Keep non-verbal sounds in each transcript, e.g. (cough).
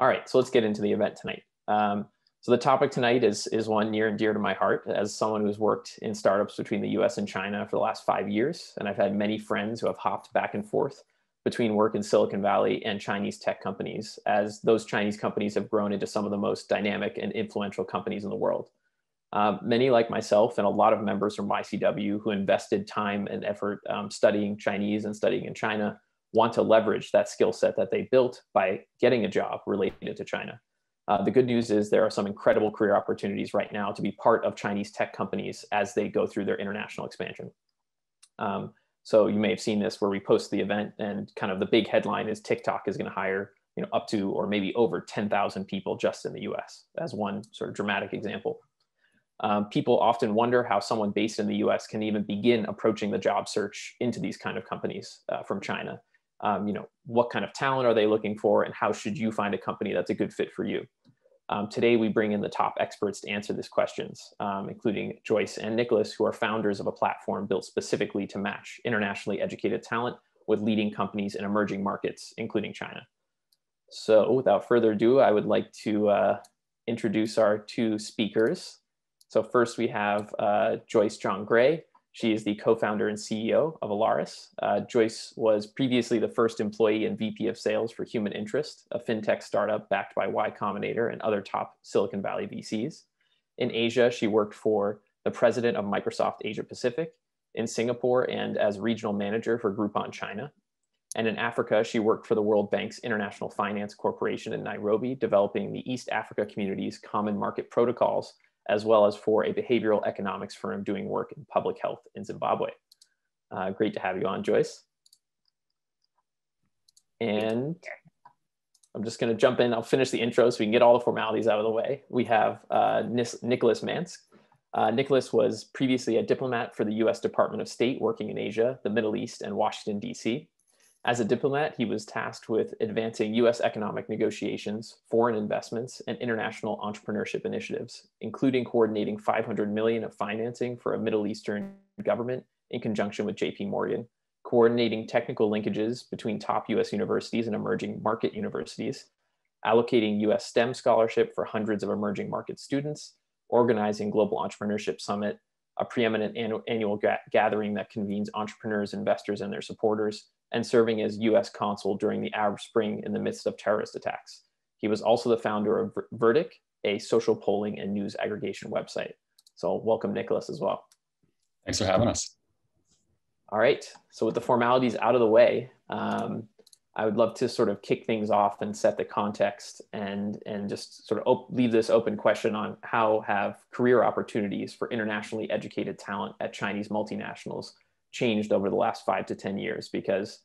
All right, so let's get into the event tonight. Um, so the topic tonight is, is one near and dear to my heart as someone who's worked in startups between the US and China for the last five years. And I've had many friends who have hopped back and forth between work in Silicon Valley and Chinese tech companies as those Chinese companies have grown into some of the most dynamic and influential companies in the world. Uh, many like myself and a lot of members from YCW who invested time and effort um, studying Chinese and studying in China want to leverage that skill set that they built by getting a job related to China. Uh, the good news is there are some incredible career opportunities right now to be part of Chinese tech companies as they go through their international expansion. Um, so you may have seen this where we post the event and kind of the big headline is TikTok is going to hire you know, up to or maybe over 10,000 people just in the US as one sort of dramatic example. Um, people often wonder how someone based in the US can even begin approaching the job search into these kind of companies uh, from China um, you know, what kind of talent are they looking for and how should you find a company that's a good fit for you? Um, today, we bring in the top experts to answer these questions, um, including Joyce and Nicholas, who are founders of a platform built specifically to match internationally educated talent with leading companies in emerging markets, including China. So without further ado, I would like to uh, introduce our two speakers. So first we have uh, Joyce Zhang Gray, she is the co-founder and CEO of Alariss. Uh, Joyce was previously the first employee and VP of sales for Human Interest, a fintech startup backed by Y Combinator and other top Silicon Valley VCs. In Asia, she worked for the president of Microsoft Asia Pacific, in Singapore, and as regional manager for Groupon China. And in Africa, she worked for the World Bank's International Finance Corporation in Nairobi, developing the East Africa community's common market protocols as well as for a behavioral economics firm doing work in public health in Zimbabwe. Uh, great to have you on, Joyce. And I'm just going to jump in. I'll finish the intro so we can get all the formalities out of the way. We have uh, Nicholas Manske. Uh, Nicholas was previously a diplomat for the US Department of State working in Asia, the Middle East, and Washington, D.C. As a diplomat, he was tasked with advancing US economic negotiations, foreign investments, and international entrepreneurship initiatives, including coordinating 500 million of financing for a Middle Eastern government in conjunction with JP Morgan, coordinating technical linkages between top US universities and emerging market universities, allocating US STEM scholarship for hundreds of emerging market students, organizing Global Entrepreneurship Summit, a preeminent annual gathering that convenes entrepreneurs, investors, and their supporters, and serving as US consul during the Arab Spring in the midst of terrorist attacks. He was also the founder of Verdict, a social polling and news aggregation website. So welcome Nicholas as well. Thanks for having us. All right, so with the formalities out of the way, um, I would love to sort of kick things off and set the context and, and just sort of leave this open question on how have career opportunities for internationally educated talent at Chinese multinationals changed over the last five to 10 years because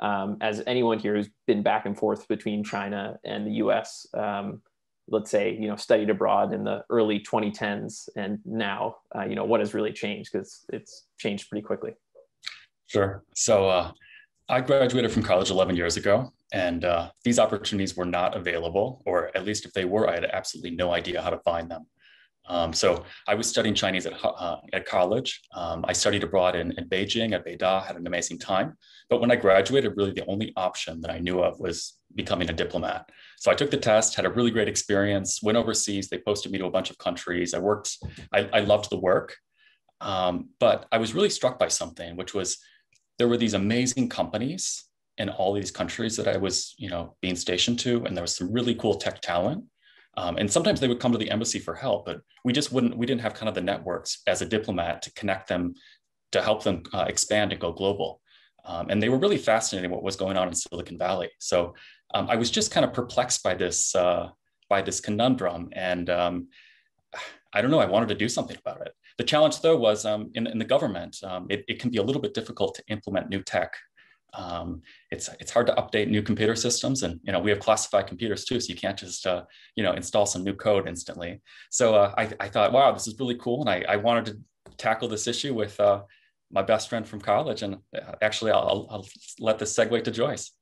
um, as anyone here who's been back and forth between China and the US, um, let's say, you know, studied abroad in the early 2010s and now, uh, you know, what has really changed because it's changed pretty quickly. Sure. So uh, I graduated from college 11 years ago and uh, these opportunities were not available, or at least if they were, I had absolutely no idea how to find them. Um, so I was studying Chinese at, uh, at college. Um, I studied abroad in, in, Beijing at Beida, had an amazing time. But when I graduated, really the only option that I knew of was becoming a diplomat. So I took the test, had a really great experience, went overseas. They posted me to a bunch of countries. I worked, I, I loved the work. Um, but I was really struck by something, which was there were these amazing companies in all these countries that I was, you know, being stationed to, and there was some really cool tech talent. Um, and sometimes they would come to the embassy for help, but we just wouldn't, we didn't have kind of the networks as a diplomat to connect them, to help them uh, expand and go global. Um, and they were really fascinated what was going on in Silicon Valley. So um, I was just kind of perplexed by this, uh, by this conundrum. And um, I don't know, I wanted to do something about it. The challenge though was um, in, in, the government, um, it, it, can be a little bit difficult to implement new tech um, it's it's hard to update new computer systems, and you know we have classified computers too, so you can't just uh, you know install some new code instantly. So uh, I, I thought, wow, this is really cool, and I, I wanted to tackle this issue with uh, my best friend from college, and uh, actually I'll, I'll let this segue to Joyce.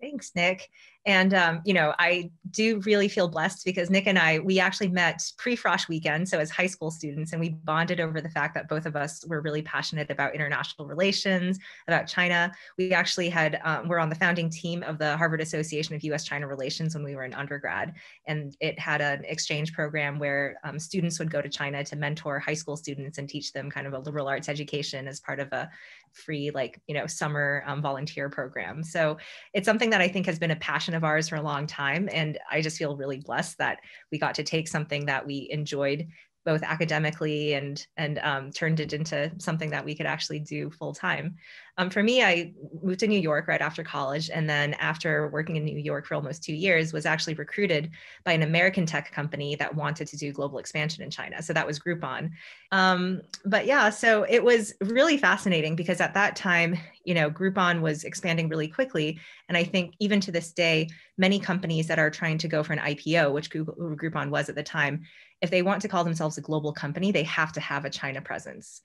Thanks, Nick. And, um, you know, I do really feel blessed because Nick and I, we actually met pre Frosh weekend. So as high school students, and we bonded over the fact that both of us were really passionate about international relations, about China. We actually had, um, we're on the founding team of the Harvard Association of US China Relations when we were in undergrad. And it had an exchange program where um, students would go to China to mentor high school students and teach them kind of a liberal arts education as part of a free like you know summer um, volunteer program. So it's something that i think has been a passion of ours for a long time and i just feel really blessed that we got to take something that we enjoyed both academically and and um, turned it into something that we could actually do full time. Um, for me, I moved to New York right after college, and then after working in New York for almost two years, was actually recruited by an American tech company that wanted to do global expansion in China. So that was Groupon. Um, but yeah, so it was really fascinating because at that time, you know, Groupon was expanding really quickly, and I think even to this day, many companies that are trying to go for an IPO, which Google, Groupon was at the time, if they want to call themselves a global company, they have to have a China presence.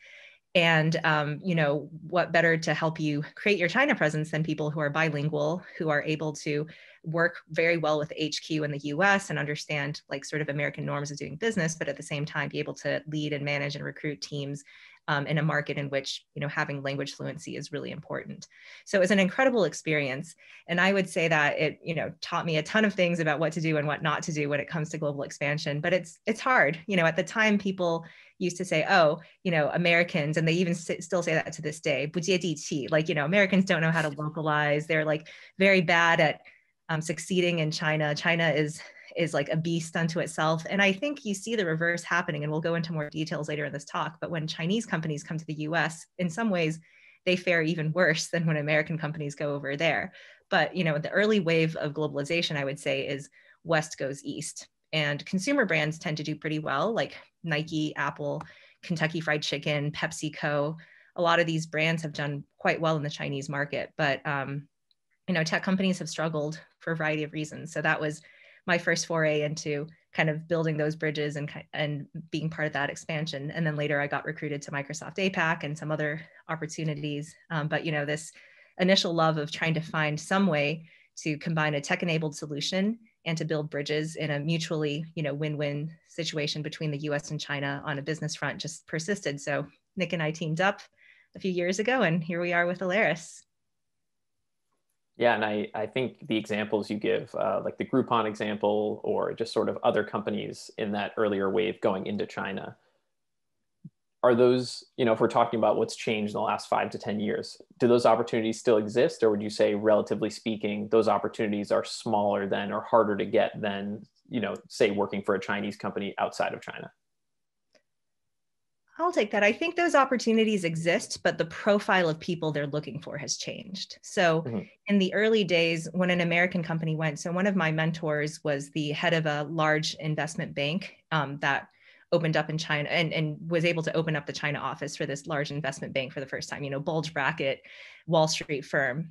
And um, you know what better to help you create your China presence than people who are bilingual, who are able to work very well with HQ in the US and understand like sort of American norms of doing business, but at the same time be able to lead and manage and recruit teams um, in a market in which you know having language fluency is really important. So it was an incredible experience, and I would say that it you know taught me a ton of things about what to do and what not to do when it comes to global expansion. But it's it's hard. You know, at the time, people used to say, "Oh, you know, Americans," and they even still say that to this day. Like you know, Americans don't know how to localize. They're like very bad at um, succeeding in China. China is is like a beast unto itself. And I think you see the reverse happening, and we'll go into more details later in this talk. But when Chinese companies come to the US, in some ways, they fare even worse than when American companies go over there. But you know, the early wave of globalization, I would say, is West goes East. And consumer brands tend to do pretty well, like Nike, Apple, Kentucky Fried Chicken, PepsiCo. A lot of these brands have done quite well in the Chinese market, but um, you know, tech companies have struggled for a variety of reasons. So that was my first foray into kind of building those bridges and and being part of that expansion. And then later I got recruited to Microsoft APAC and some other opportunities. Um, but you know, this initial love of trying to find some way to combine a tech-enabled solution and to build bridges in a mutually, you know, win-win situation between the U.S. and China on a business front just persisted. So Nick and I teamed up a few years ago, and here we are with Alariss. Yeah, and I, I think the examples you give, uh, like the Groupon example, or just sort of other companies in that earlier wave going into China, are those, you know, if we're talking about what's changed in the last five to 10 years, do those opportunities still exist? Or would you say, relatively speaking, those opportunities are smaller than or harder to get than, you know, say working for a Chinese company outside of China? I'll take that. I think those opportunities exist, but the profile of people they're looking for has changed. So, mm-hmm. in the early days, when an American company went, so one of my mentors was the head of a large investment bank um, that opened up in China and, and was able to open up the China office for this large investment bank for the first time, you know, bulge bracket Wall Street firm.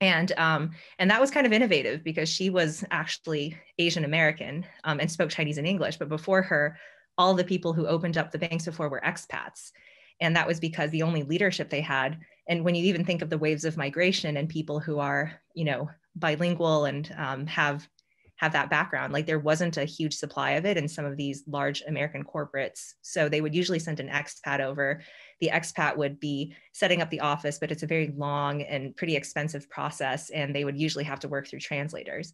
And um, and that was kind of innovative because she was actually Asian American um, and spoke Chinese and English. But before her, all the people who opened up the banks before were expats. And that was because the only leadership they had, and when you even think of the waves of migration and people who are, you know, bilingual and um, have have that background, like there wasn't a huge supply of it in some of these large American corporates. So they would usually send an expat over. The expat would be setting up the office, but it's a very long and pretty expensive process, and they would usually have to work through translators.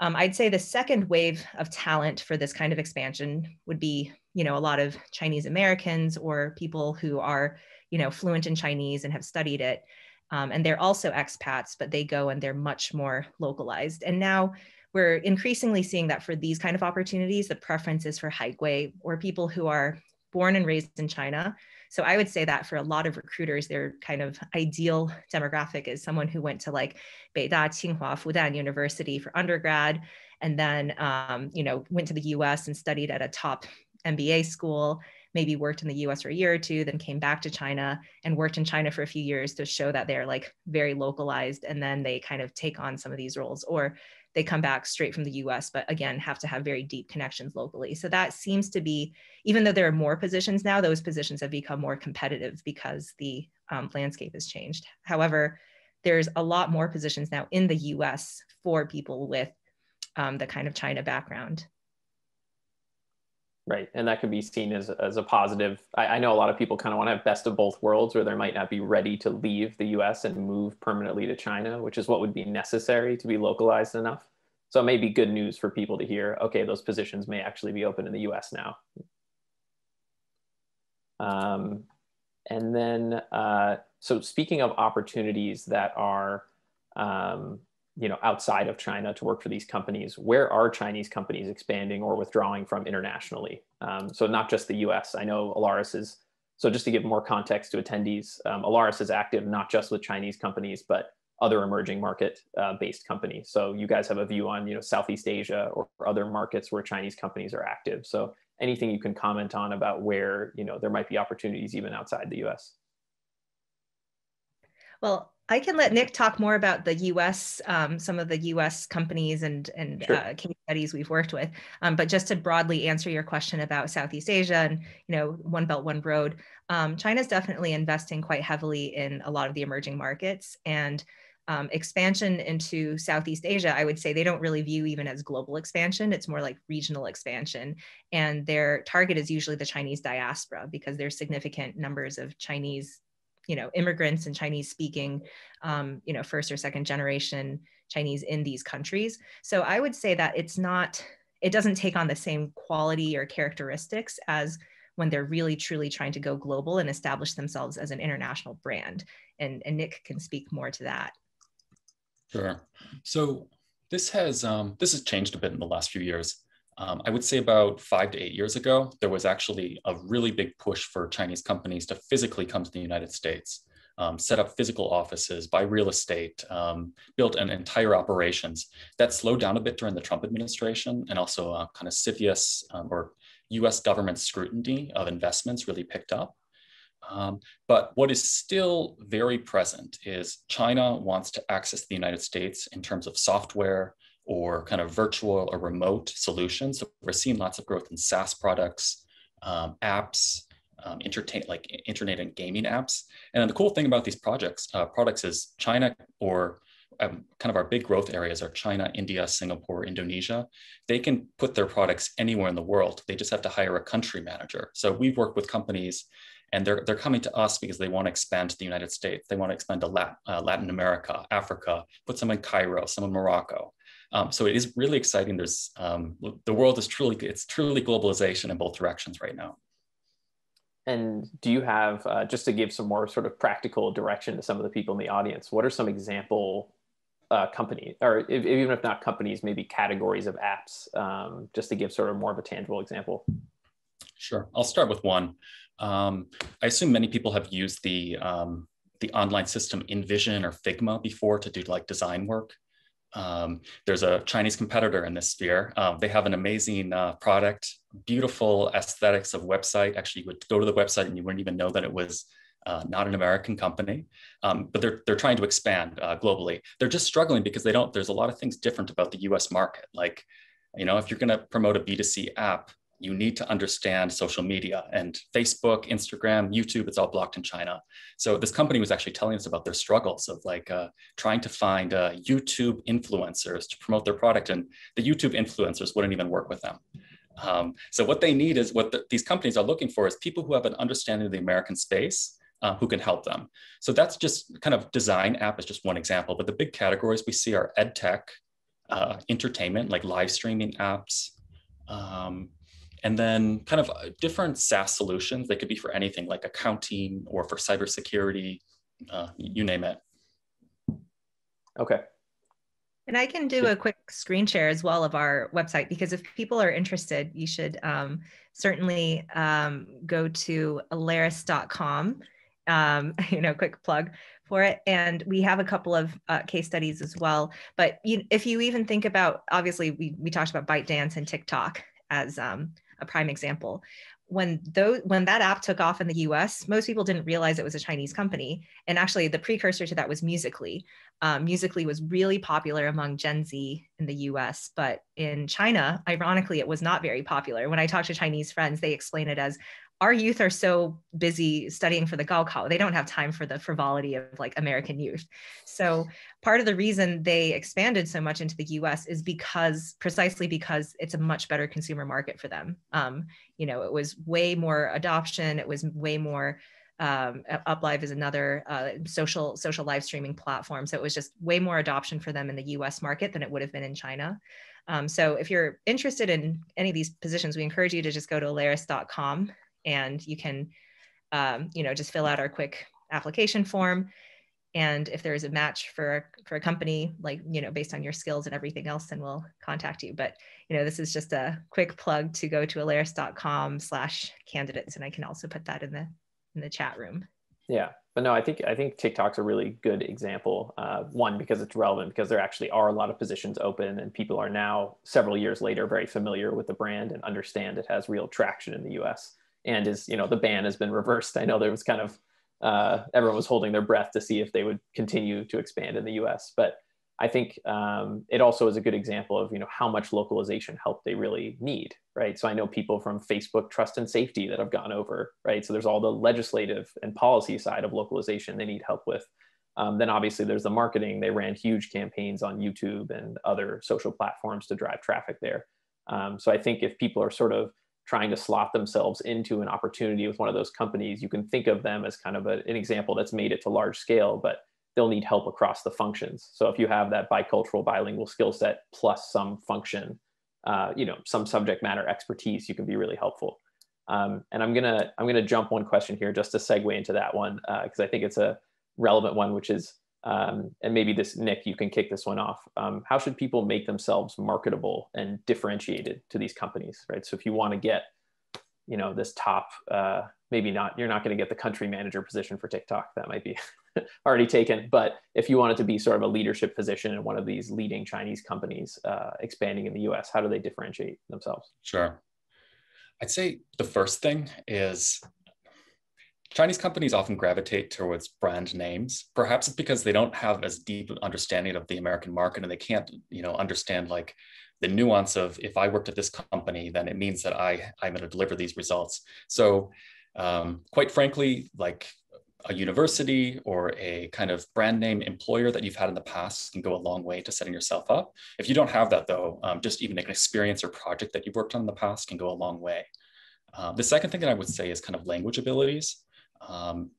Um, I'd say the second wave of talent for this kind of expansion would be, you know, a lot of Chinese Americans or people who are, you know, fluent in Chinese and have studied it. Um, and they're also expats, but they go and they're much more localized. And now we're increasingly seeing that for these kind of opportunities, the preference is for Haigui or people who are born and raised in China, so I would say that for a lot of recruiters, their kind of ideal demographic is someone who went to like Beida, Tsinghua, Fudan University for undergrad, and then um, you know went to the U.S. and studied at a top MBA school. Maybe worked in the US for a year or two, then came back to China and worked in China for a few years to show that they're like very localized. And then they kind of take on some of these roles. Or they come back straight from the US, but again, have to have very deep connections locally. So that seems to be, even though there are more positions now, those positions have become more competitive because the um, landscape has changed. However, there's a lot more positions now in the US for people with um, the kind of China background. Right. And that could be seen as, as a positive. I, I know a lot of people kind of want to have best of both worlds where they might not be ready to leave the US and move permanently to China, which is what would be necessary to be localized enough. So it may be good news for people to hear, okay, those positions may actually be open in the US now. Um, and then, uh, so speaking of opportunities that are um, you know outside of China to work for these companies. Where are Chinese companies expanding or withdrawing from internationally? Um, so not just the U.S. I know Alariss is. So just to give more context to attendees, um, Alariss is active not just with Chinese companies, but other emerging market uh, based companies. So you guys have a view on you know Southeast Asia or other markets where Chinese companies are active. So anything you can comment on about where you know there might be opportunities even outside the U.S. Well, I can let Nick talk more about the U.S. Um, some of the U.S. companies and and sure. uh, case studies we've worked with. Um, but just to broadly answer your question about Southeast Asia and you know One Belt One Road, um, China's definitely investing quite heavily in a lot of the emerging markets and. Um, expansion into Southeast Asia, I would say they don't really view even as global expansion. It's more like regional expansion. And their target is usually the Chinese diaspora because there's significant numbers of Chinese you know immigrants and chinese speaking um, you know first or second generation chinese in these countries. So i would say that it's not it doesn't take on the same quality or characteristics as when they're really truly trying to go global and establish themselves as an international brand. And, and nick can speak more to that. Sure. So this has um, this has changed a bit in the last few years um, I would say about five to eight years ago, there was actually a really big push for Chinese companies to physically come to the United States, um, set up physical offices, buy real estate, um, build an entire operations. That slowed down a bit during the Trump administration, and also uh, kind of CFIUS um, or U.S. government scrutiny of investments really picked up. Um, but what is still very present is China wants to access the United States in terms of software, or kind of virtual or remote solutions. So we're seeing lots of growth in SaaS products, um, apps, um, entertain like internet and gaming apps. And the cool thing about these projects uh, products is China or um, kind of our big growth areas are China, India, Singapore, Indonesia. They can put their products anywhere in the world. They just have to hire a country manager. So we've worked with companies and they're, they're coming to us because they want to expand to the United States. They want to expand to Latin, uh, Latin America, Africa, put some in Cairo, some in Morocco. Um, so it is really exciting. There's um, the world is truly it's truly globalization in both directions right now. And do you have uh, just to give some more sort of practical direction to some of the people in the audience? What are some example uh, companies, or if, even if not companies, maybe categories of apps, um, just to give sort of more of a tangible example? Sure, I'll start with one. Um, I assume many people have used the um, the online system InVision or Figma before to do like design work. Um, there's a Chinese competitor in this sphere. Um, they have an amazing uh, product, beautiful aesthetics of website. Actually, you would go to the website and you wouldn't even know that it was uh, not an American company, um, but they're they're trying to expand uh, globally. They're just struggling because they don't. There's a lot of things different about the U.S. market. Like, you know, if you're going to promote a B2C app, you need to understand social media and Facebook, Instagram, YouTube, it's all blocked in China. So this company was actually telling us about their struggles of like uh, trying to find uh, YouTube influencers to promote their product. And the YouTube influencers wouldn't even work with them. Um, so what they need is what the, these companies are looking for is people who have an understanding of the American space uh, who can help them. So that's just kind of design app is just one example, but the big categories we see are ed tech, uh, entertainment, like live streaming apps, um, and then kind of uh, different SaaS solutions. They could be for anything like accounting or for cybersecurity, uh, you name it. Okay. And I can do a quick screen share as well of our website because if people are interested, you should um, certainly um, go to alariss.com. Um, (laughs) you know, quick plug for it. And we have a couple of uh, case studies as well. But you, if you even think about, obviously, we, we talked about ByteDance and TikTok as um, a prime example. When those when that app took off in the US, most people didn't realize it was a Chinese company. And actually, the precursor to that was Musical.ly. Um, Musical.ly was really popular among Gen Z in the US, but in China, ironically, it was not very popular. When I talk to Chinese friends, they explain it as our youth are so busy studying for the Gaokao, they don't have time for the frivolity of like American youth. So part of the reason they expanded so much into the U.S. is because precisely because it's a much better consumer market for them. Um, you know, it was way more adoption. It was way more. Um, UpLive is another uh, social social live streaming platform, so it was just way more adoption for them in the U.S. market than it would have been in China. Um, so if you're interested in any of these positions, we encourage you to just go to alariss.com and you can, um, you know, just fill out our quick application form. And if there is a match for for a company, like you know, based on your skills and everything else, then we'll contact you. But you know, this is just a quick plug to go to alariss.com/slash candidates, and I can also put that in the in the chat room. Yeah, but no, I think I think TikTok's a really good example. Uh, one because it's relevant because there actually are a lot of positions open, and people are now several years later very familiar with the brand and understand it has real traction in the U.S and is you know the ban has been reversed. I know there was kind of uh, everyone was holding their breath to see if they would continue to expand in the U.S. But I think um, it also is a good example of you know how much localization help they really need, right? So I know people from Facebook Trust and Safety that have gone over, right? So there's all the legislative and policy side of localization they need help with. Um, then obviously there's the marketing. They ran huge campaigns on YouTube and other social platforms to drive traffic there. Um, so I think if people are sort of trying to slot themselves into an opportunity with one of those companies, you can think of them as kind of a, an example that's made it to large scale, but they'll need help across the functions. So if you have that bicultural, bilingual skill set plus some function, uh, you know, some subject matter expertise, you can be really helpful. Um, and I'm gonna I'm gonna jump one question here just to segue into that one because uh, I think it's a relevant one, which is um, and maybe this Nick, you can kick this one off. Um, how should people make themselves marketable and differentiated to these companies, right? So if you want to get, you know, this top, uh, maybe not, you're not going to get the country manager position for TikTok. That might be (laughs) already taken. But if you wanted to be sort of a leadership position in one of these leading Chinese companies uh, expanding in the U.S., how do they differentiate themselves? Sure. I'd say the first thing is Chinese companies often gravitate towards brand names. Perhaps it's because they don't have as deep an understanding of the American market and they can't, you know, understand like the nuance of if I worked at this company, then it means that I I'm going to deliver these results. So, um, quite frankly, like a university or a kind of brand name employer that you've had in the past can go a long way to setting yourself up. If you don't have that though, um, just even an experience or project that you've worked on in the past can go a long way. Uh, the second thing that I would say is kind of language abilities. Um,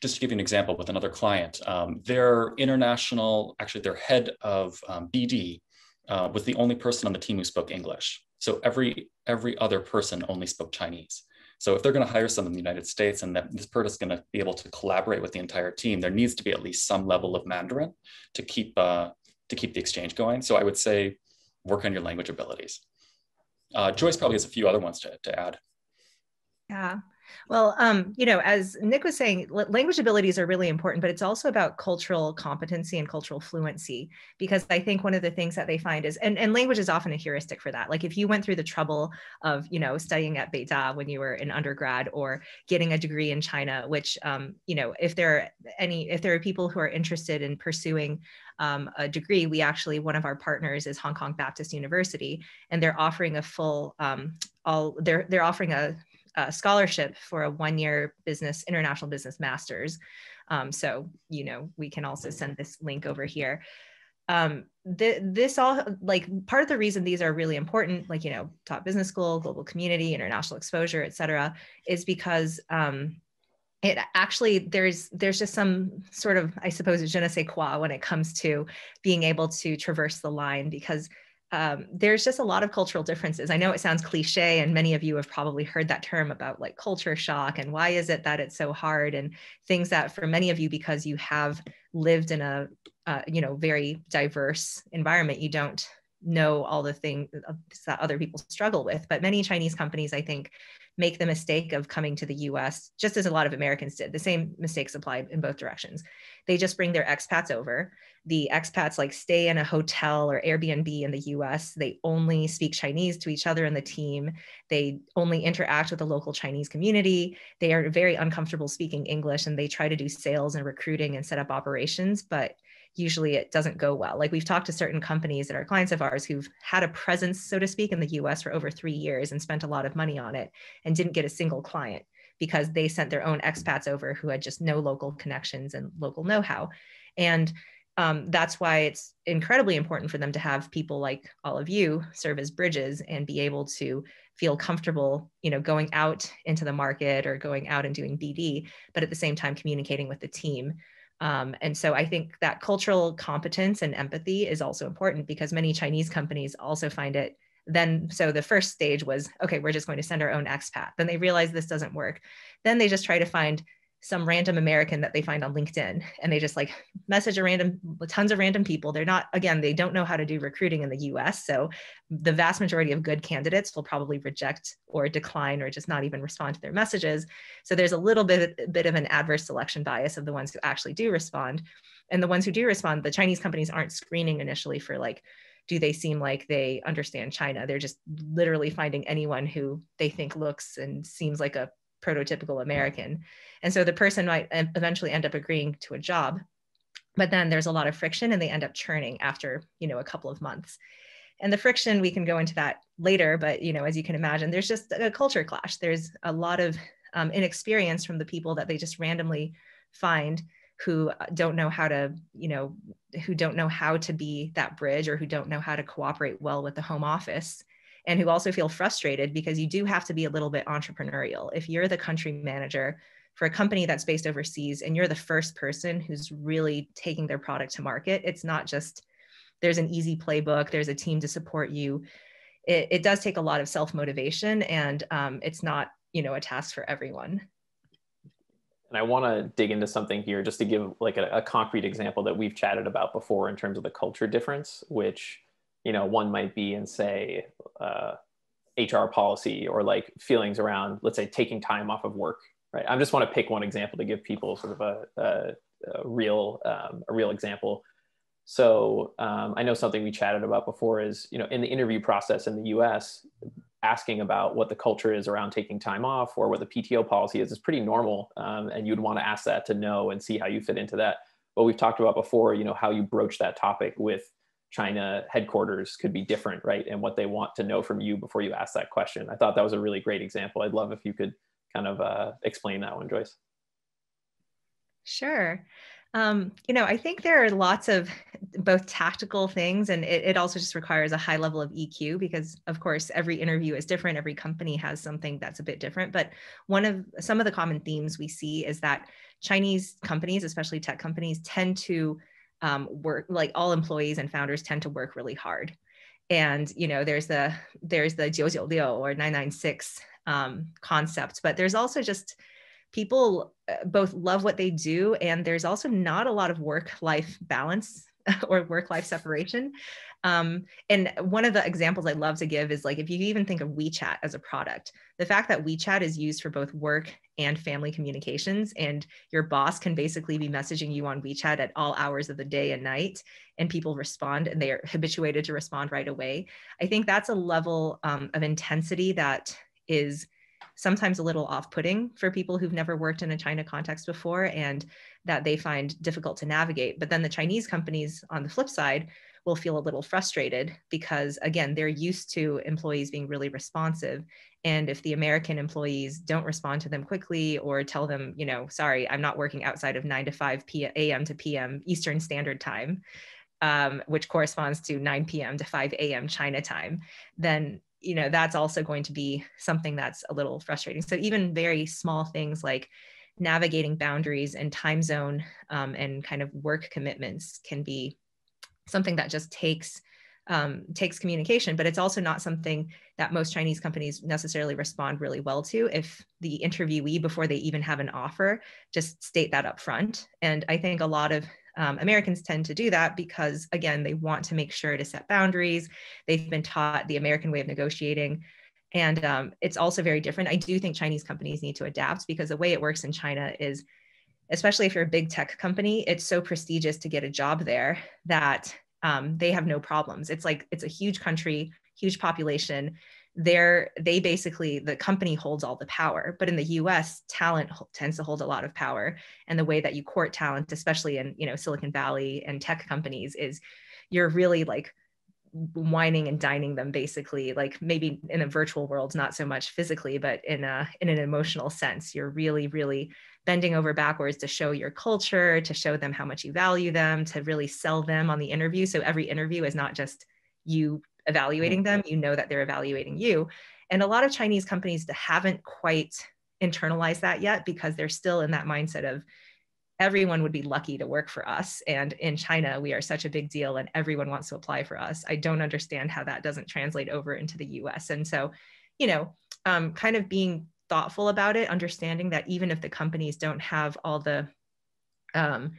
just to give you an example with another client, um, their international, actually their head of um, BD uh, was the only person on the team who spoke English. So every, every other person only spoke Chinese. So if they're going to hire someone in the United States and that this person is going to be able to collaborate with the entire team, there needs to be at least some level of Mandarin to keep, uh, to keep the exchange going. So I would say work on your language abilities. Uh, Joyce probably has a few other ones to, to add. Yeah. Well, um, you know, as Nick was saying, language abilities are really important, but it's also about cultural competency and cultural fluency. Because I think one of the things that they find is, and, and language is often a heuristic for that. Like if you went through the trouble of, you know, studying at Beida when you were in undergrad or getting a degree in China, which, um, you know, if there are any, if there are people who are interested in pursuing um, a degree, we actually, one of our partners is Hong Kong Baptist University, and they're offering a full, um, all, they're, they're offering a uh, scholarship for a one-year business international business masters. Um, so you know we can also send this link over here. Um, th- this all like part of the reason these are really important, like you know, top business school, global community, international exposure, et cetera, is because um, it actually there's there's just some sort of I suppose je ne sais quoi when it comes to being able to traverse the line because um, there's just a lot of cultural differences. I know it sounds cliche, and many of you have probably heard that term about like culture shock and why is it that it's so hard, and things that for many of you, because you have lived in a uh, you know very diverse environment, you don't know all the things that other people struggle with. But many Chinese companies, I think, make the mistake of coming to the US, just as a lot of Americans did. The same mistakes apply in both directions. They just bring their expats over. The expats like stay in a hotel or Airbnb in the US. They only speak Chinese to each other in the team. They only interact with the local Chinese community. They are very uncomfortable speaking English and they try to do sales and recruiting and set up operations. But usually it doesn't go well. Like we've talked to certain companies that are clients of ours who've had a presence, so to speak, in the US for over three years and spent a lot of money on it. and didn't get a single client because they sent their own expats over who had just no local connections and local know-how. And um, that's why it's incredibly important for them to have people like all of you serve as bridges and be able to feel comfortable you know going out into the market or going out and doing bd but at the same time communicating with the team. Um, and so I think that cultural competence and empathy is also important because many Chinese companies also find it then so the first stage was okay we're just going to send our own expat then they realize this doesn't work then they just try to find some random American that they find on LinkedIn and they just like message a random tons of random people. They're not again, they don't know how to do recruiting in the US. So the vast majority of good candidates will probably reject or decline or just not even respond to their messages. So there's a little bit bit of an adverse selection bias of the ones who actually do respond. And the ones who do respond, the Chinese companies aren't screening initially for like do they seem like they understand China? They're just literally finding anyone who they think looks and seems like a prototypical American. And so the person might eventually end up agreeing to a job, but then there's a lot of friction and they end up churning after, you know, a couple of months. And the friction, we can go into that later, but, you know, as you can imagine, there's just a culture clash. There's a lot of um, inexperience from the people that they just randomly find who don't know how to, you know, who don't know how to be that bridge or who don't know how to cooperate well with the home office and who also feel frustrated because you do have to be a little bit entrepreneurial. If you're the country manager for a company that's based overseas and you're the first person who's really taking their product to market, it's not just there's an easy playbook, there's a team to support you. It, it does take a lot of self motivation and um, it's not, you know, a task for everyone. And I want to dig into something here just to give like a, a concrete example that we've chatted about before in terms of the culture difference, which you know one might be in say uh, hr policy or like feelings around let's say taking time off of work right? I just want to pick one example to give people sort of a, a, a real um, a real example. So um, i know something we chatted about before is you know in the interview process in the us asking about what the culture is around taking time off or what the pto policy is is pretty normal um, and you'd want to ask that to know and see how you fit into that but we've talked about before you know how you broach that topic with China headquarters could be different, right? And what they want to know from you before you ask that question. I thought that was a really great example. I'd love if you could kind of uh, explain that one, Joyce. Sure. Um, you know, I think there are lots of both tactical things, and it, it, also just requires a high level of EQ because, of course, every interview is different. Every company has something that's a bit different. But one of some of the common themes we see is that Chinese companies, especially tech companies, tend to um, work like all employees and founders tend to work really hard and you know there's the there's the 996 or 996 um, concept but there's also just people both love what they do and there's also not a lot of work life balance (laughs) or work life separation um, and one of the examples I love to give is like if you even think of WeChat as a product, the fact that WeChat is used for both work and family communications, and your boss can basically be messaging you on WeChat at all hours of the day and night, and people respond and they are habituated to respond right away. I think that's a level um, of intensity that is sometimes a little off putting for people who've never worked in a China context before and that they find difficult to navigate. But then the Chinese companies on the flip side will feel a little frustrated because again they're used to employees being really responsive and if the american employees don't respond to them quickly or tell them you know sorry i'm not working outside of 9 to 5 p- a.m to p.m eastern standard time um, which corresponds to 9 p.m to 5 a.m china time then you know that's also going to be something that's a little frustrating so even very small things like navigating boundaries and time zone um, and kind of work commitments can be something that just takes um, takes communication, but it's also not something that most Chinese companies necessarily respond really well to if the interviewee, before they even have an offer, just state that up front. And I think a lot of um, Americans tend to do that because, again, they want to make sure to set boundaries. They've been taught the American way of negotiating. And um, it's also very different. I do think Chinese companies need to adapt because the way it works in China is especially if you're a big tech company, it's so prestigious to get a job there that um, they have no problems. It's like it's a huge country, huge population. They're they basically the company holds all the power. But in the U.S., talent tends to hold a lot of power, and the way that you court talent, especially in you know Silicon Valley and tech companies, is you're really like wining and dining them basically like maybe in a virtual world not so much physically but in a in an emotional sense you're really really bending over backwards to show your culture to show them how much you value them to really sell them on the interview so every interview is not just you evaluating them you know that they're evaluating you and a lot of chinese companies haven't quite internalized that yet because they're still in that mindset of everyone would be lucky to work for us. And in China, we are such a big deal and everyone wants to apply for us. I don't understand how that doesn't translate over into the US. And so, you know, um, kind of being thoughtful about it, understanding that even if the companies don't have all the, um,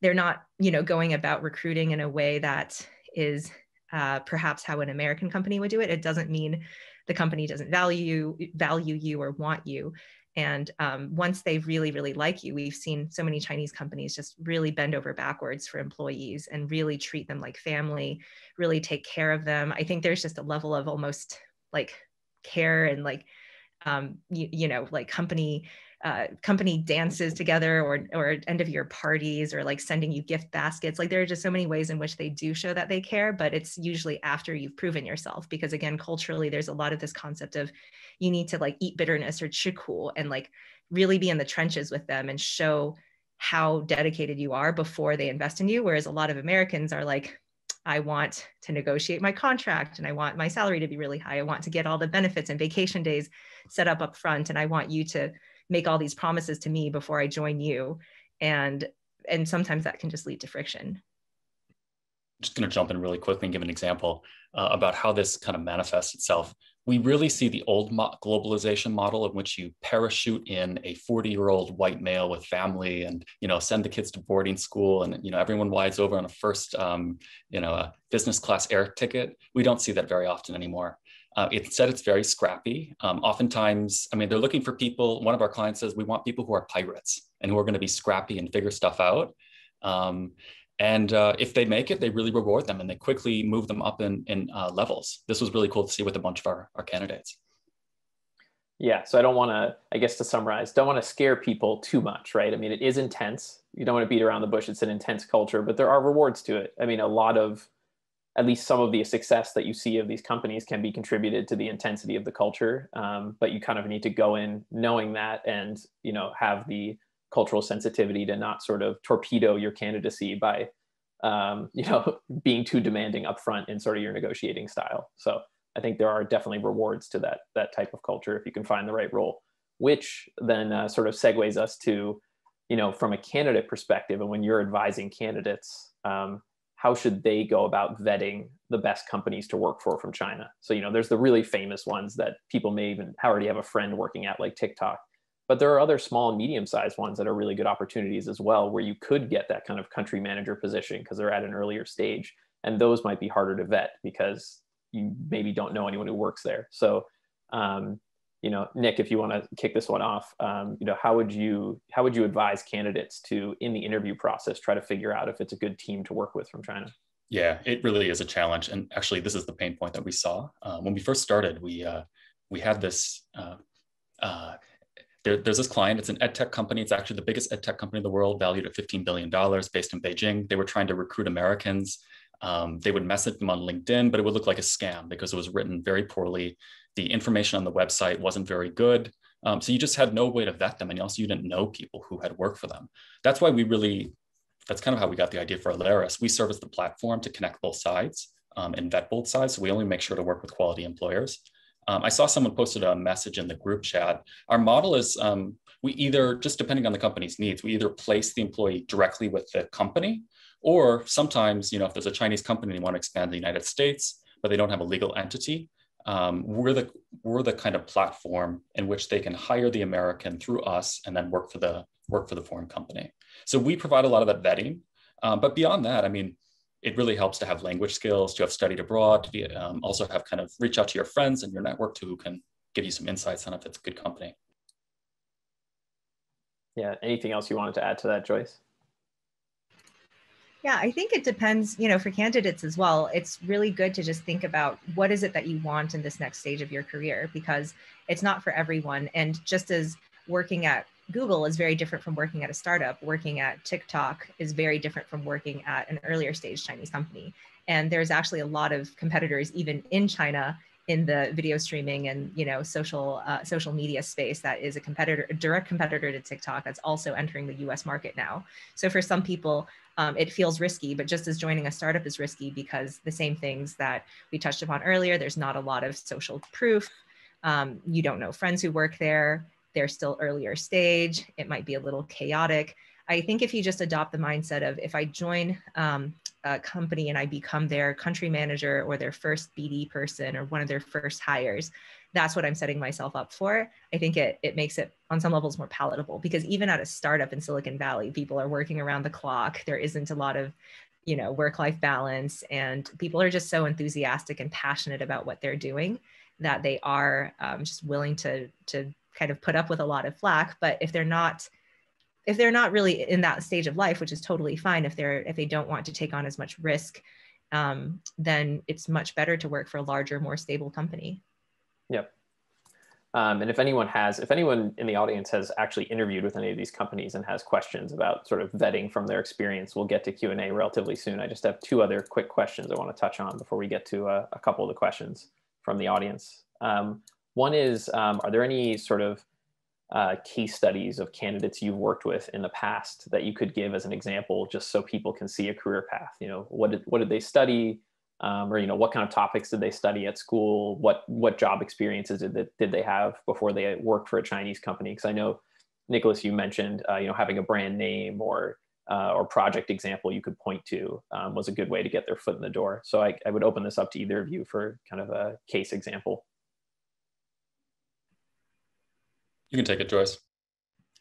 they're not, you know, going about recruiting in a way that is uh, perhaps how an American company would do it. It doesn't mean the company doesn't value value you or want you. And um, once they really, really like you, we've seen so many Chinese companies just really bend over backwards for employees and really treat them like family, really take care of them. I think there's just a level of almost like care and like, um, you, you know, like company uh, company dances together or or end of year parties or like sending you gift baskets like there are just so many ways in which they do show that they care but it's usually after you've proven yourself because again culturally there's a lot of this concept of you need to like eat bitterness or chiku and like really be in the trenches with them and show how dedicated you are before they invest in you whereas a lot of americans are like I want to negotiate my contract and I want my salary to be really high. I want to get all the benefits and vacation days set up up front. And I want you to make all these promises to me before I join you. And and sometimes that can just lead to friction. Just going to jump in really quickly and give an example uh, about how this kind of manifests itself. We really see the old mo- globalization model in which you parachute in a 40 year old white male with family and, you know, send the kids to boarding school and, you know, everyone rides over on a first, um, you know, a business class air ticket. We don't see that very often anymore. Uh, said it's very scrappy. Um, oftentimes, I mean, they're looking for people. One of our clients says, we want people who are pirates and who are going to be scrappy and figure stuff out. Um, and uh, if they make it, they really reward them and they quickly move them up in, in uh, levels. This was really cool to see with a bunch of our, our candidates. Yeah, so I don't want to, I guess to summarize, don't want to scare people too much, right? I mean, it is intense. You don't want to beat around the bush. It's an intense culture, but there are rewards to it. I mean, a lot of at least some of the success that you see of these companies can be contributed to the intensity of the culture. Um, but you kind of need to go in knowing that and you know have the cultural sensitivity to not sort of torpedo your candidacy by um, (laughs) you know being too demanding upfront in sort of your negotiating style. So I think there are definitely rewards to that that type of culture if you can find the right role, which then uh, sort of segues us to you know from a candidate perspective and when you're advising candidates um, how should they go about vetting the best companies to work for from China? So, you know, there's the really famous ones that people may even already have a friend working at, like TikTok. But there are other small and medium sized ones that are really good opportunities as well, where you could get that kind of country manager position because they're at an earlier stage. And those might be harder to vet because you maybe don't know anyone who works there. So, um, you know, Nick, if you want to kick this one off, um, you know, how would you how would you advise candidates to in the interview process try to figure out if it's a good team to work with from China? Yeah, it really is a challenge, and actually, this is the pain point that we saw uh, when we first started. We uh, we had this. Uh, uh, there, there's this client. It's an ed tech company. It's actually the biggest ed tech company in the world, valued at 15 billion dollars, based in Beijing. They were trying to recruit Americans. Um, they would message them on LinkedIn, but it would look like a scam because it was written very poorly the information on the website wasn't very good. Um, so you just had no way to vet them. And also you didn't know people who had worked for them. That's why we really, that's kind of how we got the idea for Alariss. We serve as the platform to connect both sides um, and vet both sides. So we only make sure to work with quality employers. Um, I saw someone posted a message in the group chat. Our model is um, we either, just depending on the company's needs, we either place the employee directly with the company, or sometimes, you know, if there's a Chinese company and they want to expand the United States, but they don't have a legal entity, um, we're the we're the kind of platform in which they can hire the American through us and then work for the work for the foreign company. So we provide a lot of that vetting. Um, but beyond that, I mean, it really helps to have language skills, to have studied abroad, to be, um, also have kind of reach out to your friends and your network to who can give you some insights on if it's a good company. Yeah. Anything else you wanted to add to that, Joyce? Yeah, I think it depends, you know, for candidates as well. It's really good to just think about what is it that you want in this next stage of your career because it's not for everyone. And just as working at Google is very different from working at a startup. Working at TikTok is very different from working at an earlier stage Chinese company. And there's actually a lot of competitors, even in China, in the video streaming and you know social uh, social media space that is a competitor, a direct competitor to TikTok that's also entering the U.S. market now. So for some people, um, it feels risky, but just as joining a startup is risky because the same things that we touched upon earlier, there's not a lot of social proof. Um, you don't know friends who work there. They're still earlier stage. It might be a little chaotic. I think if you just adopt the mindset of if I join um, a company and I become their country manager or their first BD person or one of their first hires, that's what I'm setting myself up for. I think it it makes it on some levels more palatable because even at a startup in Silicon Valley, people are working around the clock. There isn't a lot of you know work-life balance and people are just so enthusiastic and passionate about what they're doing that they are um, just willing to to kind of put up with a lot of flack but if they're not if they're not really in that stage of life, which is totally fine if they're if they don't want to take on as much risk, um, then it's much better to work for a larger, more stable company. Yep. Um, and if anyone has, if anyone in the audience has actually interviewed with any of these companies and has questions about sort of vetting from their experience, we'll get to Q and A relatively soon. I just have two other quick questions I want to touch on before we get to a, a couple of the questions from the audience. Um, one is, um, are there any sort of uh, case studies of candidates you've worked with in the past that you could give as an example, just so people can see a career path? You know, what did what did they study, um, or you know, what kind of topics did they study at school? What what job experiences did they, did they have before they worked for a Chinese company? Because I know, Nicholas, you mentioned uh, you know having a brand name or uh, or project example you could point to um, was a good way to get their foot in the door. So I, I would open this up to either of you for kind of a case example. You can take it, Joyce.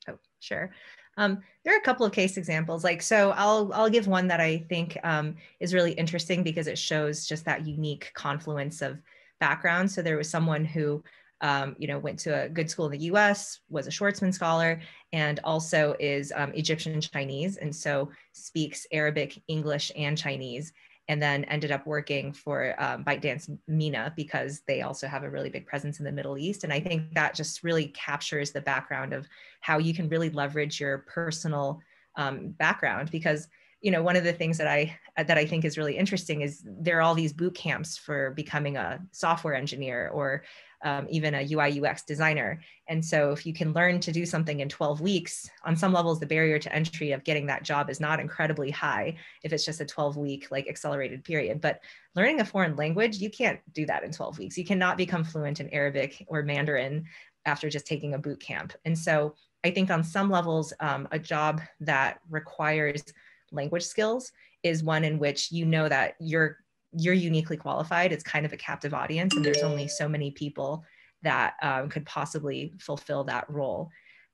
Oh, sure. Um, there are a couple of case examples. Like, so I'll I'll give one that I think um, is really interesting because it shows just that unique confluence of background. So there was someone who, um, you know, went to a good school in the U.S., was a Schwarzman scholar, and also is um, Egyptian Chinese, and so speaks Arabic, English, and Chinese and then ended up working for um, ByteDance MENA because they also have a really big presence in the Middle East. And I think that just really captures the background of how you can really leverage your personal um, background because you know one of the things that i that i think is really interesting is there are all these boot camps for becoming a software engineer or um, even a UI UX designer. And so if you can learn to do something in 12 weeks, on some levels, the barrier to entry of getting that job is not incredibly high if it's just a 12 week like accelerated period. But learning a foreign language, you can't do that in 12 weeks. You cannot become fluent in Arabic or Mandarin after just taking a boot camp. And so I think on some levels, um, a job that requires language skills is one in which you know that you're you're uniquely qualified. It's kind of a captive audience, and there's only so many people that um, could possibly fulfill that role.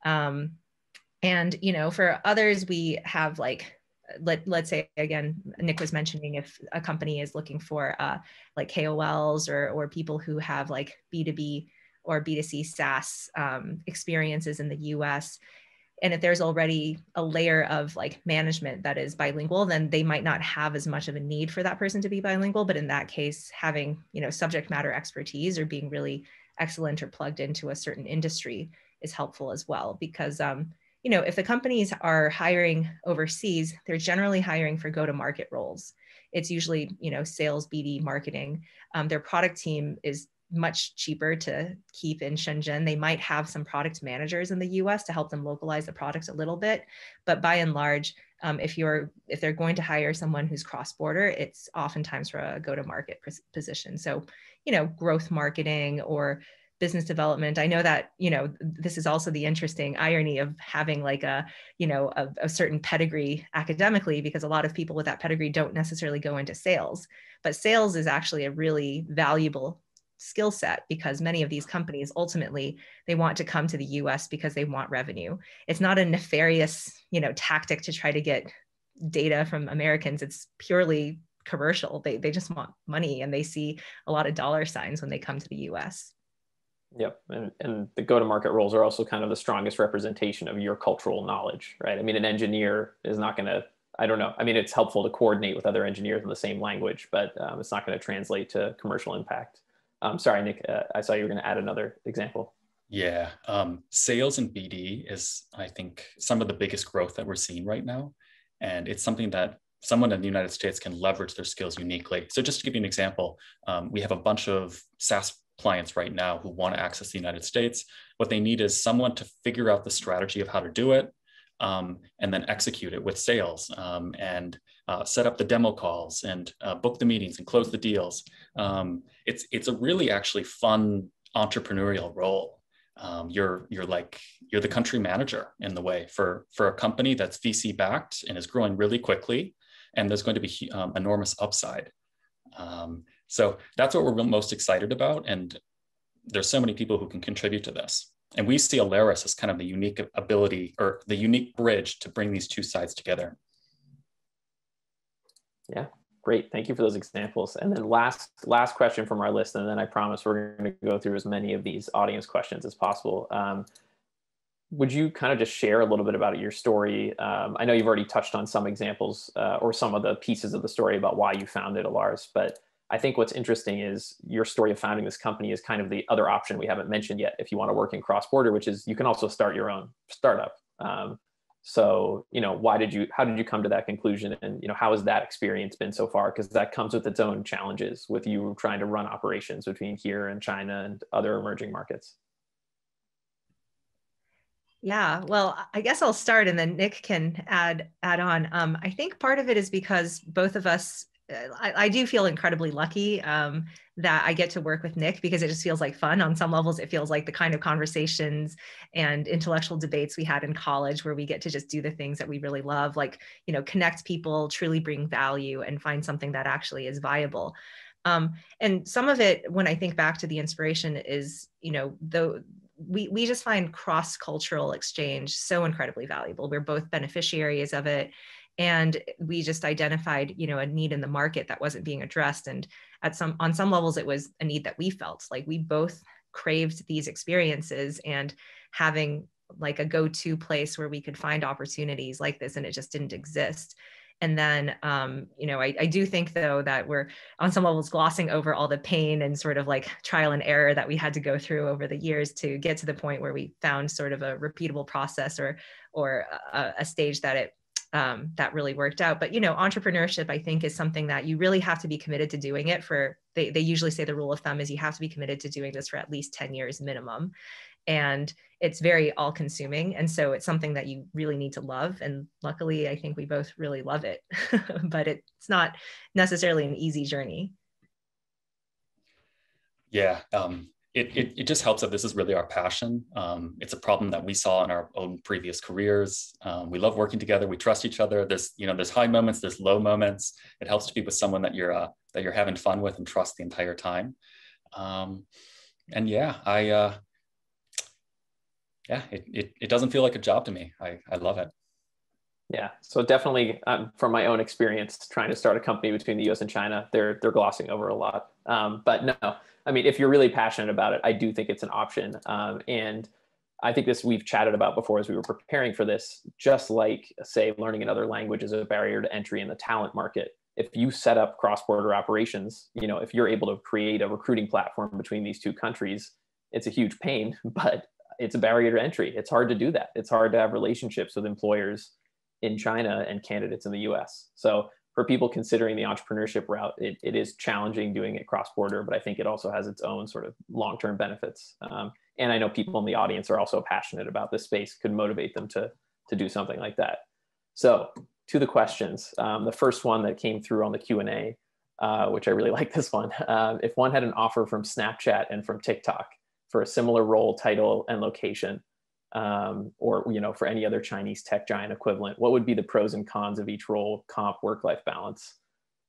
Um, and you know, for others, we have like let let's say again, Nick was mentioning if a company is looking for uh, like KOLs or or people who have like B2B or B2C SaaS um, experiences in the US, and if there's already a layer of like management that is bilingual then they might not have as much of a need for that person to be bilingual. But in that case having you know subject matter expertise or being really excellent or plugged into a certain industry is helpful as well. Because um, you know if the companies are hiring overseas they're generally hiring for go to market roles. It's usually you know sales bd marketing. Um, their product team is much cheaper to keep in Shenzhen. They might have some product managers in the US to help them localize the product a little bit, but by and large, um, if you're if they're going to hire someone who's cross border, it's oftentimes for a go to market position. So, you know, growth marketing or business development i know that you know this is also the interesting irony of having like a you know a, a, certain pedigree academically because a lot of people with that pedigree don't necessarily go into sales but sales is actually a really valuable skill set because many of these companies ultimately they want to come to the US because they want revenue. It's not a nefarious, you know, tactic to try to get data from Americans. It's purely commercial. They they just want money and they see a lot of dollar signs when they come to the US. Yep. And, and the go to market roles are also kind of the strongest representation of your cultural knowledge, right? I mean, an engineer is not going to, I don't know. I mean, it's helpful to coordinate with other engineers in the same language, but um, it's not going to translate to commercial impact. Um, sorry, Nick, uh, I saw you were going to add another example. Yeah, um, sales and BD is, I think, some of the biggest growth that we're seeing right now. And it's something that someone in the United States can leverage their skills uniquely. So, just to give you an example, um, we have a bunch of SaaS clients right now who want to access the United States. What they need is someone to figure out the strategy of how to do it um, and then execute it with sales um, and uh, set up the demo calls and uh, book the meetings and close the deals. Um, it's, it's a really actually fun entrepreneurial role um, you're you're like you're the country manager in the way for for a company that's VC backed and is growing really quickly, and there's going to be um, enormous upside. Um, so that's what we're most excited about, and there's so many people who can contribute to this. And we see Alariss as kind of the unique ability or the unique bridge to bring these two sides together. Yeah, Great, thank you for those examples. And then last last question from our list, and then I promise we're going to go through as many of these audience questions as possible. Um, would you kind of just share a little bit about your story? Um, I know you've already touched on some examples uh, or some of the pieces of the story about why you founded Alariss, but I think what's interesting is your story of founding this company is kind of the other option we haven't mentioned yet. If you want to work in cross border, which is you can also start your own startup. Um, so you know why did you how did you come to that conclusion? And you know how has that experience been so far? Because that comes with its own challenges with you trying to run operations between here and china and other emerging markets. Yeah well i guess i'll start and then nick can add add on. Um, i think part of it is because both of us I, I, do feel incredibly lucky um, that I get to work with Nick because it just feels like fun. On some levels, it feels like the kind of conversations and intellectual debates we had in college where we get to just do the things that we really love, like, you know, connect people, truly bring value, and find something that actually is viable. Um, and some of it, when I think back to the inspiration, is, you know, the we, we just find cross cultural exchange so incredibly valuable. We're both beneficiaries of it and we just identified you know a need in the market that wasn't being addressed. And at some on some levels it was a need that we felt. Like we both craved these experiences and having like a go-to place where we could find opportunities like this and it just didn't exist. And then um, you know I, I do think though that we're on some levels glossing over all the pain and sort of like trial and error that we had to go through over the years to get to the point where we found sort of a repeatable process or or a, a stage that it um, that really worked out. But you know, entrepreneurship, I think, is something that you really have to be committed to doing it for. They they usually say the rule of thumb is you have to be committed to doing this for at least ten years minimum, and it's very all consuming. And so it's something that you really need to love. And luckily, I think we both really love it, (laughs) but it's not necessarily an easy journey. Yeah, um, it, it, it, just helps that this is really our passion. Um, it's a problem that we saw in our own previous careers. Um, we love working together. We trust each other. There's you know there's high moments, there's low moments. It helps to be with someone that you're uh, that you're having fun with and trust the entire time. Um, and yeah, I uh, yeah, it, it it doesn't feel like a job to me. I I love it. Yeah, so definitely um, from my own experience trying to start a company between the U.S. and China, they're they're glossing over a lot. Um, but no, I mean, if you're really passionate about it, I do think it's an option. Um, and I think this we've chatted about before as we were preparing for this. Just like say learning another language is a barrier to entry in the talent market. If you set up cross-border operations, you know, if you're able to create a recruiting platform between these two countries, it's a huge pain, (laughs) but it's a barrier to entry. It's hard to do that. It's hard to have relationships with employers in China and candidates in the US. So for people considering the entrepreneurship route, it, it is challenging doing it cross border, but I think it also has its own sort of long term benefits. Um, and I know people in the audience are also passionate about this space, could motivate them to, to do something like that. So, to the questions, um, the first one that came through on the Q and A, uh, which I really (laughs) like this one. Um, if one had an offer from Snapchat and from TikTok for a similar role, title, and location, um, or you know for any other Chinese tech giant equivalent? What would be the pros and cons of each role, comp, work-life balance?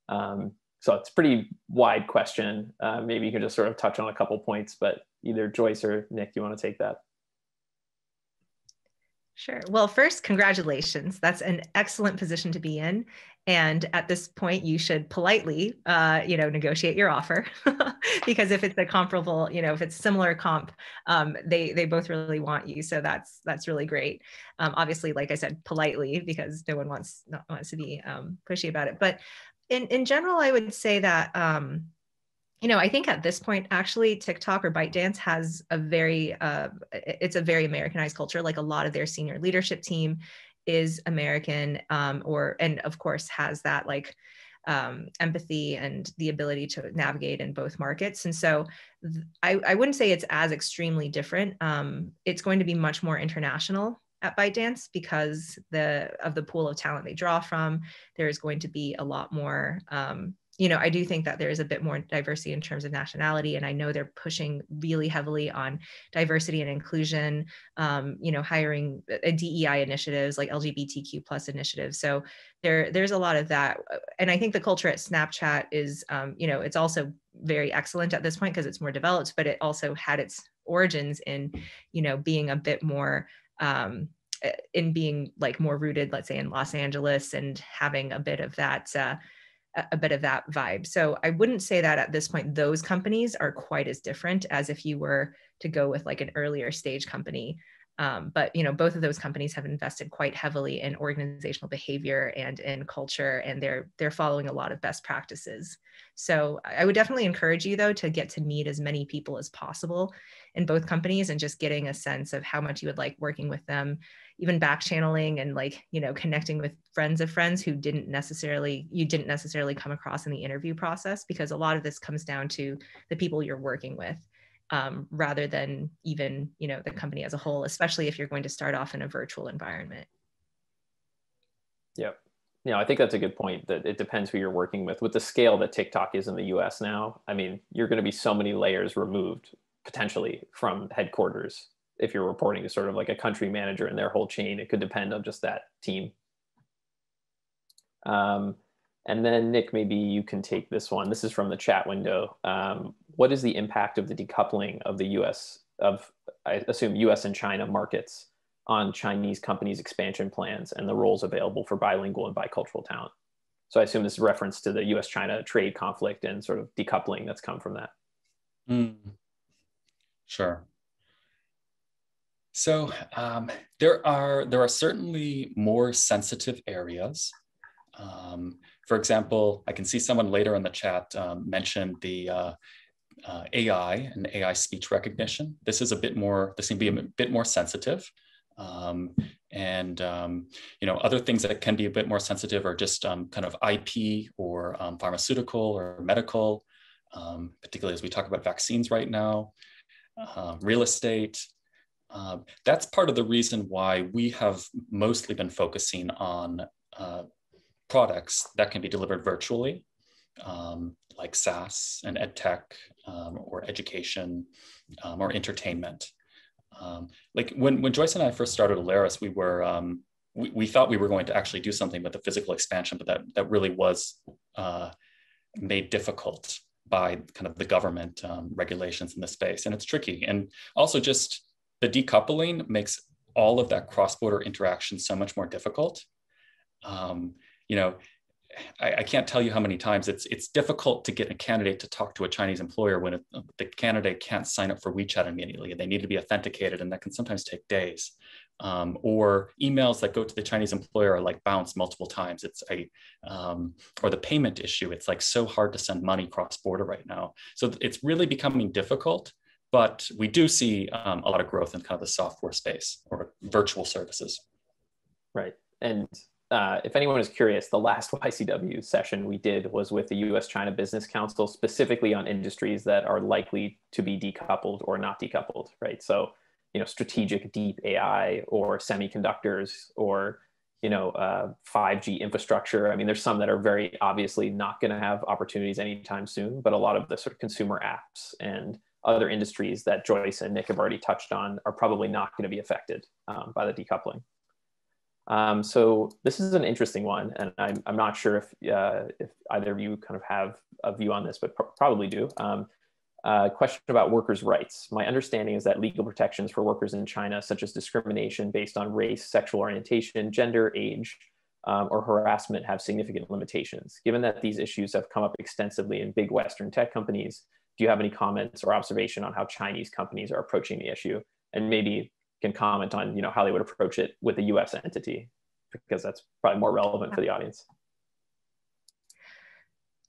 Um, so it's a pretty wide question. Uh, maybe you can just sort of touch on a couple points, but either Joyce or Nick, you want to take that? Sure. Well, first, congratulations. That's an excellent position to be in. And at this point, you should politely, uh, you know, negotiate your offer (laughs) because if it's a comparable, you know, if it's similar comp, um, they they both really want you. So that's that's really great. Um, obviously, like I said, politely because no one wants not wants to be um, pushy about it. But in in general, I would say that. Um, you know, I think at this point, actually, TikTok or ByteDance has a very, uh, it's a very Americanized culture. Like a lot of their senior leadership team is American, um, or and of course has that like um, empathy and the ability to navigate in both markets. And so, th- I, I wouldn't say it's as extremely different. Um, it's going to be much more international at ByteDance because the of the pool of talent they draw from. There is going to be a lot more um, you know, I do think that there is a bit more diversity in terms of nationality, and I know they're pushing really heavily on diversity and inclusion. Um, you know, hiring a uh, DEI initiatives like LGBTQ plus initiatives. So there, there's a lot of that, and I think the culture at Snapchat is, um, you know, it's also very excellent at this point because it's more developed, but it also had its origins in, you know, being a bit more. Um, in being like more rooted, let's say in Los Angeles, and having a bit of that uh, a bit of that vibe. So I wouldn't say that at this point, those companies are quite as different as if you were to go with like an earlier stage company. Um, but you know, both of those companies have invested quite heavily in organizational behavior and in culture, and they're they're following a lot of best practices. So I would definitely encourage you though to get to meet as many people as possible in both companies and just getting a sense of how much you would like working with them even back channeling and like you know connecting with friends of friends who didn't necessarily you didn't necessarily come across in the interview process because a lot of this comes down to the people you're working with um, rather than even you know the company as a whole especially if you're going to start off in a virtual environment. Yep. Yeah i think that's a good point that it depends who you're working with. With the scale that tiktok is in the us now i mean you're going to be so many layers removed potentially from headquarters if you're reporting to sort of like a country manager and their whole chain, it could depend on just that team. Um, and then Nick, maybe you can take this one. This is from the chat window. Um, what is the impact of the decoupling of the US, of I assume US and China markets on Chinese companies' expansion plans and the roles available for bilingual and bicultural talent? So I assume this is reference to the US China trade conflict and sort of decoupling that's come from that. Mm. Sure. So um, there are there are certainly more sensitive areas. Um, for example, I can see someone later in the chat um, mentioned the uh, uh, AI and AI speech recognition. This is a bit more. This can be a bit more sensitive. Um, and um, you know other things that can be a bit more sensitive are just um, kind of IP or pharmaceutical or medical, particularly as we talk about vaccines right now, uh, real estate, um, that's part of the reason why we have mostly been focusing on uh, products that can be delivered virtually, um, like SaaS and EdTech um, or education um, or entertainment. Um, like when, when Joyce and I first started Alariss, we were um, we, we thought we were going to actually do something with the physical expansion, but that that really was uh, made difficult by kind of the government regulations in the space, and it's tricky. And also just the decoupling makes all of that cross-border interaction so much more difficult. Um, you know, I, I, can't tell you how many times it's it's difficult to get a candidate to talk to a Chinese employer when it, the candidate can't sign up for WeChat immediately. They need to be authenticated, and that can sometimes take days. Um, or emails that go to the Chinese employer are like bounced multiple times. It's a um, or the payment issue. It's like so hard to send money cross border right now. So it's really becoming difficult but we do see um, a lot of growth in kind of the software space or virtual services. Right. And uh, if anyone is curious, the last (laughs) YCW session we did was with the US China Business Council, specifically on industries that are likely to be decoupled or not decoupled, right? So, you know, strategic deep AI or semiconductors or, you know, uh, 5G infrastructure. I mean, there's some that are very obviously not going to have opportunities anytime soon, but a lot of the sort of consumer apps and other industries that Joyce and Nick have already touched on are probably not going to be affected um, by the decoupling. Um, so this is an interesting one, and I'm, I'm not sure if, uh, if either of you kind of have a view on this, but pr probably do. Um, uh, question about workers' rights. My understanding is that legal protections for workers in China, such as discrimination based on race, sexual orientation, gender, age, um, or harassment have significant limitations. Given that these issues have come up extensively in big Western tech companies, do you have any comments or observation on how Chinese companies are approaching the issue? And maybe can comment on you know how they would approach it with a US entity, because that's probably more relevant for the audience.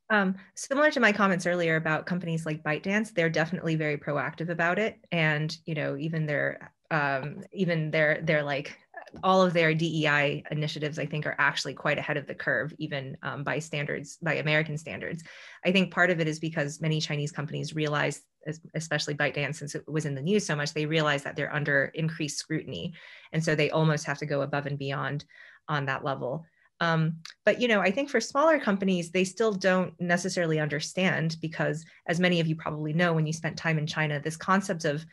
Um, similar to my comments earlier about companies like ByteDance, they're definitely very proactive about it, and you know, even their um, even their their like all of their DEI initiatives, I think, are actually quite ahead of the curve, even um, by standards, by American standards. I think part of it is because many Chinese companies realize, especially ByteDance, since it was in the news so much, they realize that they're under increased scrutiny, and so they almost have to go above and beyond on that level. Um, but you know, I think for smaller companies, they still don't necessarily understand because, as many of you probably know, when you spent time in China, this concept of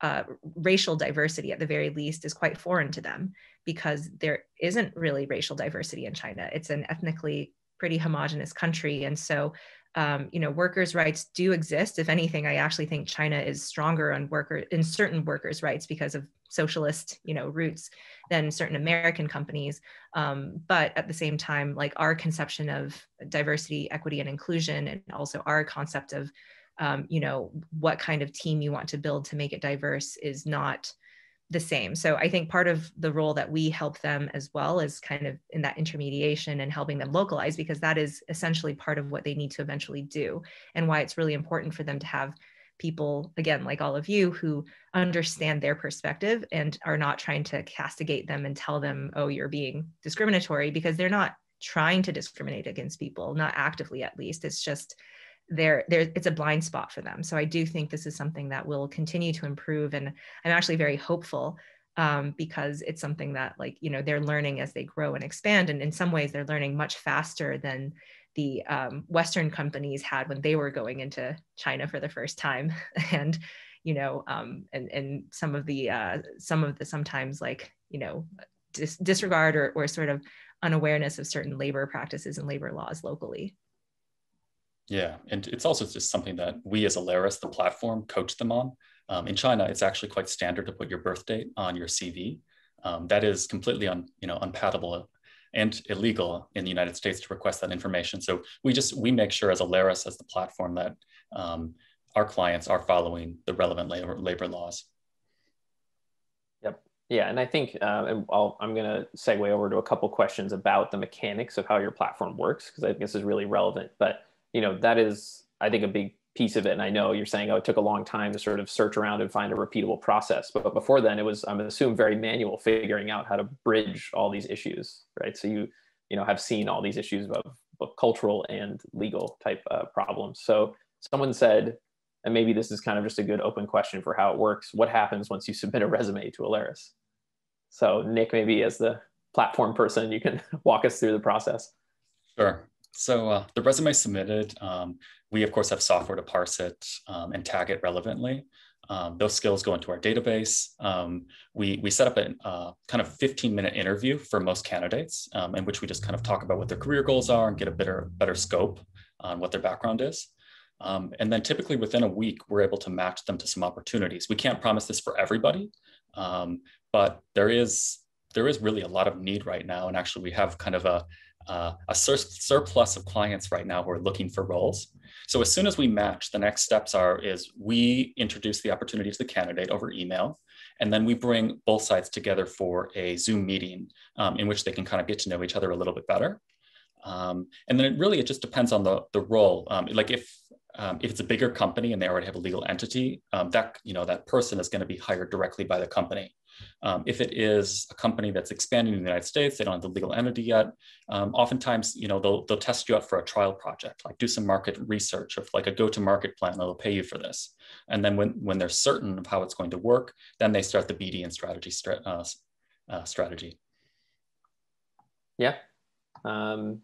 uh, racial diversity, at the very least, is quite foreign to them because there isn't really racial diversity in China. It's an ethnically pretty homogenous country, and so um, you know, workers' rights do exist. If anything, I actually think China is stronger on worker in certain workers' rights because of socialist, you know, roots than certain American companies. Um, but at the same time, like our conception of diversity, equity, and inclusion, and also our concept of, um, you know, what kind of team you want to build to make it diverse is not the same. So I think part of the role that we help them as well is kind of in that intermediation and helping them localize because that is essentially part of what they need to eventually do and why it's really important for them to have people again like all of you who understand their perspective and are not trying to castigate them and tell them oh you're being discriminatory because they're not trying to discriminate against people not actively at least it's just there there it's a blind spot for them. So i do think this is something that will continue to improve and i'm actually very hopeful um, because it's something that like you know they're learning as they grow and expand and in some ways they're learning much faster than the um, western companies had when they were going into china for the first time. (laughs) And you know um, and and some of the uh, some of the sometimes like you know dis- disregard or, or sort of unawareness of certain labor practices and labor laws locally yeah, and it's also just something that we as Alariss, the platform, coach them on. Um, in China, it's actually quite standard to put your birth date on your CV. Um, that is completely un, you know, unpatable and illegal in the United States to request that information. So we just we make sure as Alariss, as the platform, that um, our clients are following the relevant labor, labor laws. Yep. Yeah, and I think, uh, and i am going to segue over to a couple questions about the mechanics of how your platform works because I think this is really relevant. But you know, that is, I think, a big piece of it. And I know you're saying, oh, it took a long time to sort of search around and find a repeatable process. But, but before then, it was, I'm assume, very manual figuring out how to bridge all these issues, right? So you, you know, have seen all these issues of, cultural and legal type uh, problems. So someone said, and maybe this is kind of just a good open question for how it works. What happens once you submit a resume to Alariss? So Nick, maybe as the platform person, you can (laughs) walk us through the process. Sure. So uh, the resume submitted, um, we of course have software to parse it um, and tag it relevantly. Um, those skills go into our database. Um, we, we set up a uh, kind of 15 minute interview for most candidates um, in which we just kind of talk about what their career goals are and get a better, better scope on what their background is. Um, and then typically within a week, we're able to match them to some opportunities. We can't promise this for everybody, but there is there is really a lot of need right now. And actually we have kind of a, uh, a sur surplus of clients right now who are looking for roles. So as soon as we match, the next steps are is we introduce the opportunity to the candidate over email, and then we bring both sides together for a Zoom meeting um, in which they can kind of get to know each other a little bit better. Um, and then it really it just depends on the the role. Um, like if um, if it's a bigger company and they already have a legal entity, um, that you know that person is going to be hired directly by the company. Um, if it is a company that's expanding in the United States, they don't have the legal entity yet. Um, oftentimes, you know, they'll, they'll test you out for a trial project, like do some market research of like a go-to-market plan. They'll pay you for this, and then when when they're certain of how it's going to work, then they start the BD and strategy uh, uh, strategy. Yeah. Um,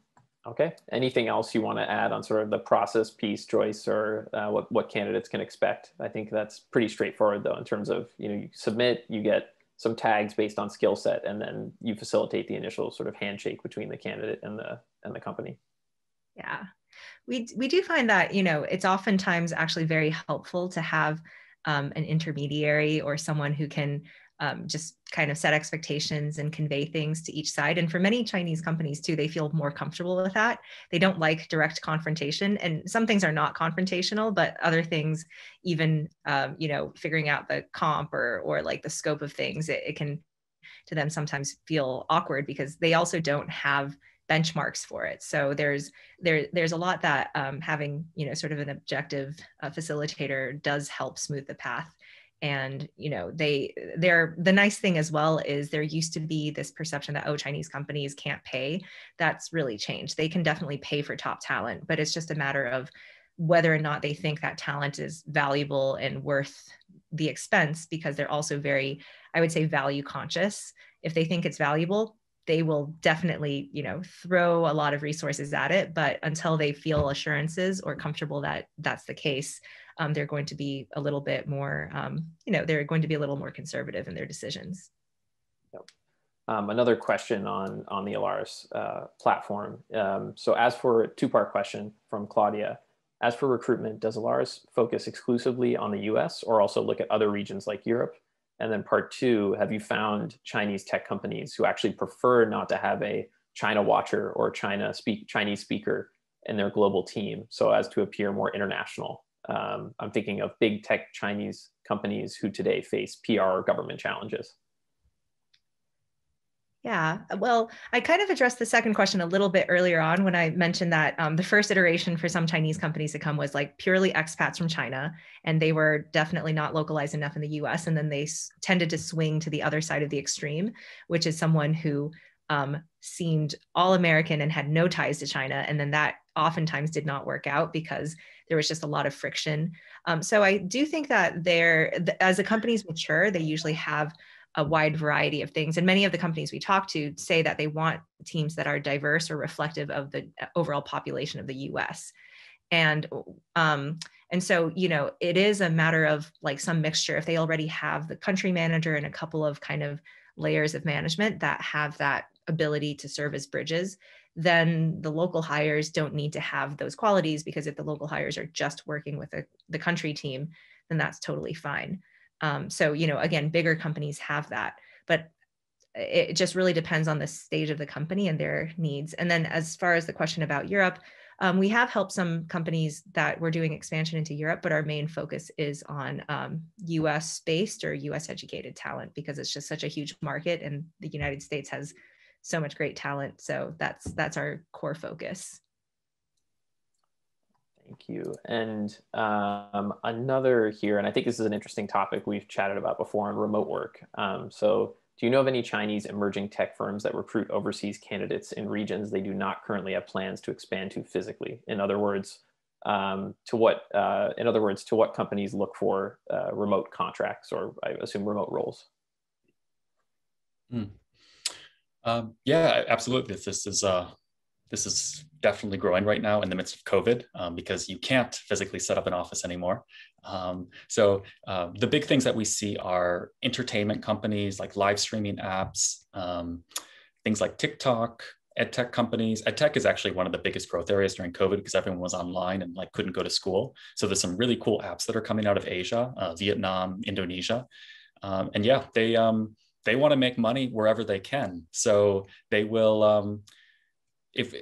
okay. Anything else you want to add on sort of the process piece, Joyce, or uh, what what candidates can expect? I think that's pretty straightforward, though, in terms of you know you submit, you get some tags based on skill set, and then you facilitate the initial sort of handshake between the candidate and the and the company. Yeah, we we do find that you know it's oftentimes actually very helpful to have um, an intermediary or someone who can um, just kind of set expectations and convey things to each side. And for many Chinese companies too, they feel more comfortable with that. They don't like direct confrontation, and some things are not confrontational, but other things, even um, you know, figuring out the comp or or like the scope of things, it, it can to them sometimes feel awkward because they also don't have benchmarks for it. So there's there there's a lot that um, having you know sort of an objective uh, facilitator does help smooth the path. And you know they they're the nice thing as well is there used to be this perception that oh Chinese companies can't pay. That's really changed. They can definitely pay for top talent, but it's just a matter of whether or not they think that talent is valuable and worth the expense because they're also very i would say value conscious if they think it's valuable they will definitely you know throw a lot of resources at it but until they feel assurances or comfortable that that's the case um, they're going to be a little bit more um, you know they're going to be a little more conservative in their decisions yep. um, another question on on the Alariss uh, platform um, so as for a two-part question from claudia as for recruitment does Alariss focus exclusively on the us or also look at other regions like europe and then part two, have you found Chinese tech companies who actually prefer not to have a China watcher or China speak Chinese speaker in their global team so as to appear more international? Um, I'm thinking of big tech Chinese companies who today face PR government challenges. Yeah, well, I kind of addressed the second question a little bit earlier on when I mentioned that um, the first iteration for some Chinese companies to come was like purely expats from China, and they were definitely not localized enough in the US. And then they tended to swing to the other side of the extreme, which is someone who um, seemed all American and had no ties to China. And then that oftentimes did not work out because there was just a lot of friction. Um, so I do think that there, as the companies mature, they usually have a wide variety of things. And many of the companies we talk to say that they want teams that are diverse or reflective of the uh, overall population of the US. And um, and so, you know, it is a matter of like some mixture. If they already have the country manager and a couple of kind of layers of management that have that ability to serve as bridges, then the local hires don't need to have those qualities because if the local hires are just working with a, the country team, then that's totally fine. Um, so, you know, again, bigger companies have that, but it just really depends on the stage of the company and their needs. And then, as far as the question about Europe, um, we have helped some companies that we're doing expansion into Europe, but our main focus is on um, US based or US educated talent because it's just such a huge market and the United States has so much great talent. So that's that's our core focus. Thank you. And um, another here, and I think this is an interesting topic we've chatted about before on remote work. Um, so, do you know of any Chinese emerging tech firms that recruit overseas candidates in regions they do not currently have plans to expand to physically? In other words, um, to what, uh, in other words, to what companies look for uh, remote contracts or I assume remote roles? Hmm. Um, yeah, absolutely. This is uh, this is definitely growing right now in the midst of COVID um, because you can't physically set up an office anymore. Um, so uh, the big things that we see are entertainment companies like live streaming apps, um, things like TikTok, edtech companies. Edtech is actually one of the biggest growth areas during COVID because everyone was online and like couldn't go to school. So there's some really cool apps that are coming out of Asia, uh, Vietnam, Indonesia, um, and yeah, they they want to make money wherever they can. So they will um, if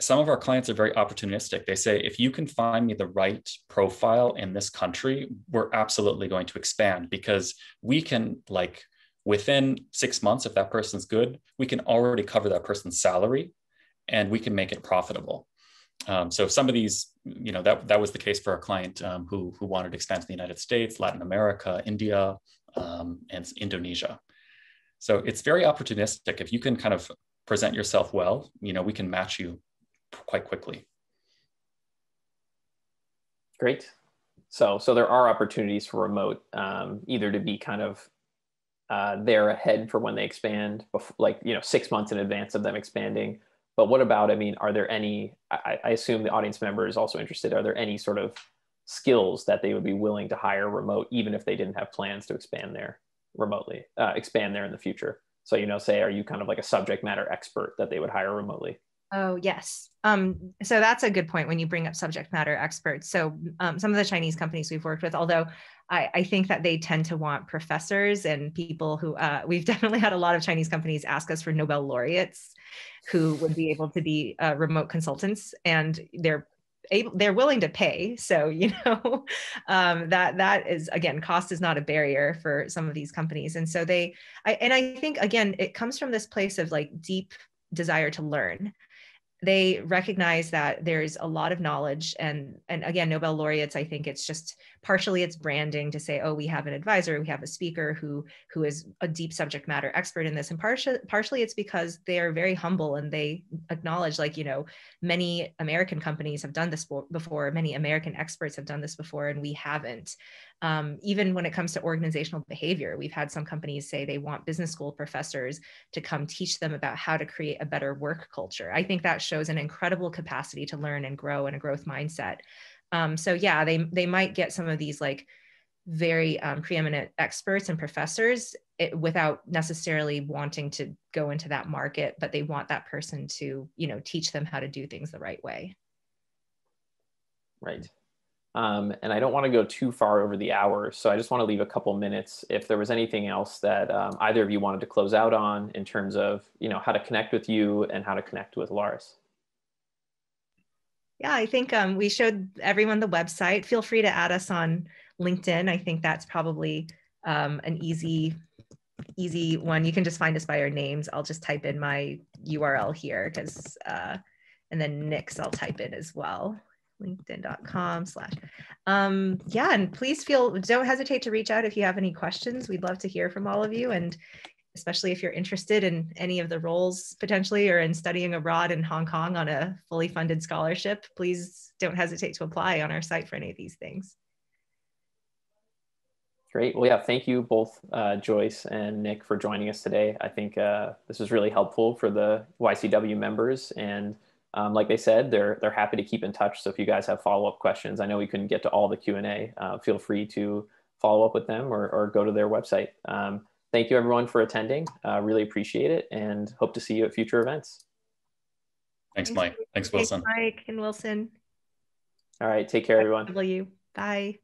some of our clients are very opportunistic. They say, if you can find me the right profile in this country, we're absolutely going to expand because we can, like, within six months, if that person's good, we can already cover that person's salary and we can make it profitable. Um, so some of these, you know, that, that was the case for a client um, who, who wanted to expand to the United States, Latin America, India, um, and Indonesia. So it's very opportunistic. If you can kind of present yourself well, you know, we can match you quite quickly. Great. So, so there are opportunities for remote, um, either to be kind of uh, there ahead for when they expand, before, like you know, six months in advance of them expanding. But what about? I mean, are there any? I, I assume the audience member is also interested. Are there any sort of skills that they would be willing to hire remote, even if they didn't have plans to expand there remotely, uh, expand there in the future? So, you know, say, are you kind of like a subject matter expert that they would hire remotely? Oh, yes. Um, so that's a good point when you bring up subject matter experts. So um, some of the Chinese companies we've worked with, although I, I, think that they tend to want professors and people who uh, we've (laughs) definitely had a lot of Chinese companies ask us for Nobel laureates who would be able to be uh, remote consultants and they're able they're willing to pay so (laughs) you know um, that that is again cost is not a barrier for some of these companies and so they I, and i think again it comes from this place of like deep desire to learn. They recognize that there's a lot of knowledge and and again nobel laureates i think it's just partially it's branding to say oh we have an advisor we have a speaker who who is a deep subject matter expert in this and partially partially it's because they are very humble and they acknowledge like you know many american companies have done this before many american experts have done this before and we haven't um, even when it comes to organizational behavior, we've had some companies say they want business school professors to come teach them about how to create a better work culture. I think that shows an incredible capacity to learn and grow and a growth mindset. Um, so yeah, they they might get some of these like very um, preeminent experts and professors it, without necessarily wanting to go into that market, but they want that person to you know teach them how to do things the right way. Right. Um, and I don't want to go too far over the hour, so I just want to leave a couple minutes if there was anything else that um, either of you wanted to close out on in terms of you know how to connect with you and how to connect with Alariss. Yeah, I think um, we showed everyone the website. Feel free to add us on LinkedIn. I think that's probably um, an easy easy one. You can just find us by our names. I'll just type in my URL here because, uh, and then Nick's I'll type in as well linkedin.com slash um yeah and please feel don't hesitate to reach out if you have any questions we'd love to hear from all of you and especially if you're interested in any of the roles potentially or in studying abroad in hong kong on a fully funded scholarship please don't hesitate to apply on our site for any of these things Great. Well, yeah, thank you both, uh, Joyce and Nick, for joining us today. I think uh, this was really helpful for the YCW members and um, like they said, they're they're happy to keep in touch. So if you guys have follow up questions, I know we couldn't get to all the Q and A. Uh, feel free to follow up with them or, or go to their website. Um, thank you everyone for attending. Uh, really appreciate it, and hope to see you at future events. Thanks, Mike. Thanks, Wilson. Thanks, Mike and Wilson. All right. Take care, everyone. W. Bye.